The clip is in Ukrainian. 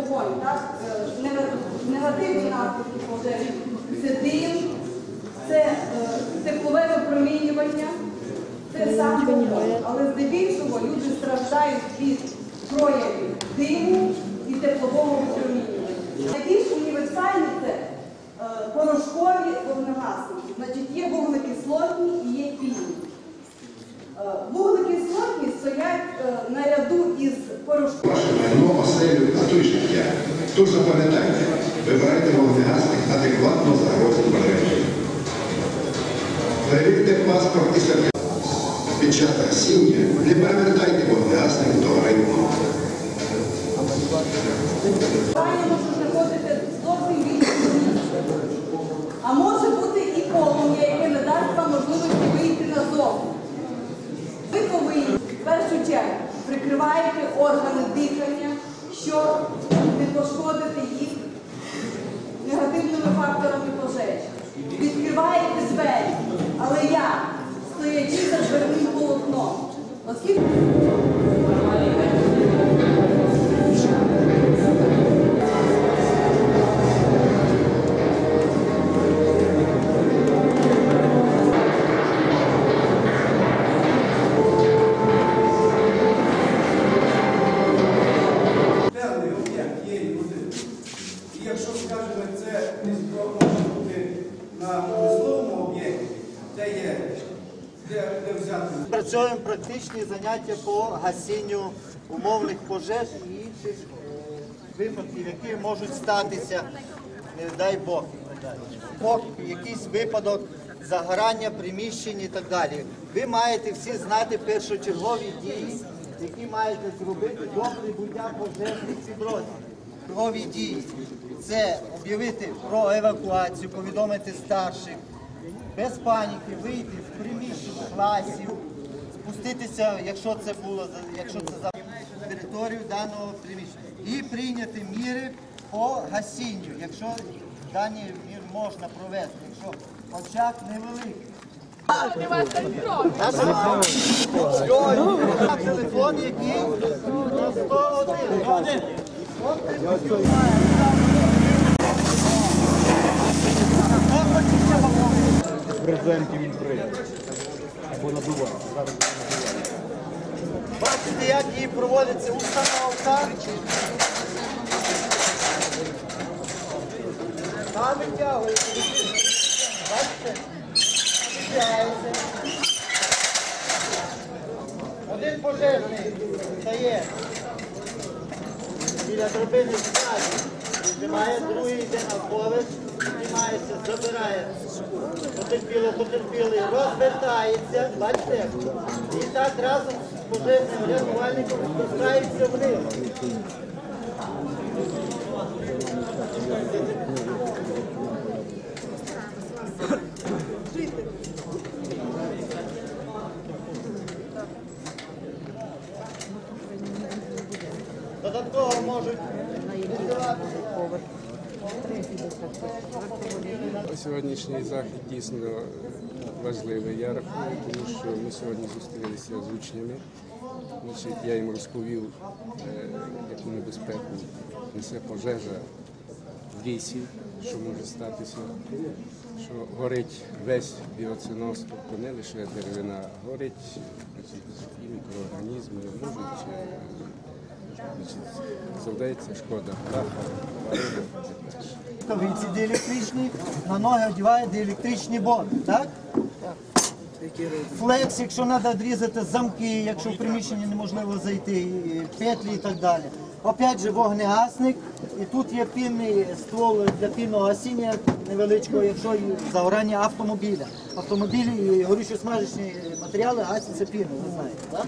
вогонь, так? Е, Негативні наслідки пожежі. Це дим, це е, теплове випромінювання, це сам вогонь. Але здебільшого люди страждають від проявів диму і теплового випромінювання. Найбільш універсальні це е, порошкові вогнегасники. Значить, є вуглекислотні і є пільні. Тож запам'ятайте, вибирайте вогнегасник адекватно загрозі пожежі. Перевірте паспорт і сертифікат. Під час гасіння не перевертайте вогнегасник до в. А може бути і полум'я, яке не дасть вам можливості вийти назовні. Ви повинні в першу чергу прикриваєте органи дихання, не пошкодити Працюємо практичні заняття по гасінню умовних пожеж і інших е, випадків, які можуть статися, не дай Бог. Бог, якийсь випадок загорання приміщень і так далі. Ви маєте всі знати першочергові дії, які маєте зробити до прибуття пожежних підрозділів. Чергові дії це об'явити про евакуацію, повідомити старших, без паніки вийти з приміщень класів, спуститися, якщо це було якщо це за територію даного приміщення, і прийняти міри по гасінню, якщо дані мір можна провести, якщо очаг невеликий. Телефон який на 101. Брезенті він прийде. Або надуває. Бачите, як її проводиться установка. Там витягується. Бачите? Витягується. Один пожежний стає біля драбини ззаді. Піднімає, другий йде на поверх, піднімається, забирає. Потерпіло, потерпілий, розвертається, бачите? І так разом з пожежним рятувальником спускається вниз. Додатково можуть відкриватися. Сьогоднішній захід дійсно важливий. Я рахую, тому що ми сьогодні зустрілися з учнями. Значить, я їм розповів, е, яку небезпеку несе пожежа в лісі, що може статися, що горить весь біоциноз, тобто не лише деревина, горить значить, і мікроорганізми, можуть е, завдається шкода це діелектричні, на ноги одягає діелектричні боти, так? Флекс, якщо треба відрізати замки, якщо в приміщенні неможливо зайти, петлі і так далі. Опять же вогнегасник, і тут є пінний ствол для пінного гасіння невеличкого, якщо загорання автомобіля. Автомобілі і горючо-смажечні матеріали гасяться піною, ви знаєте, так?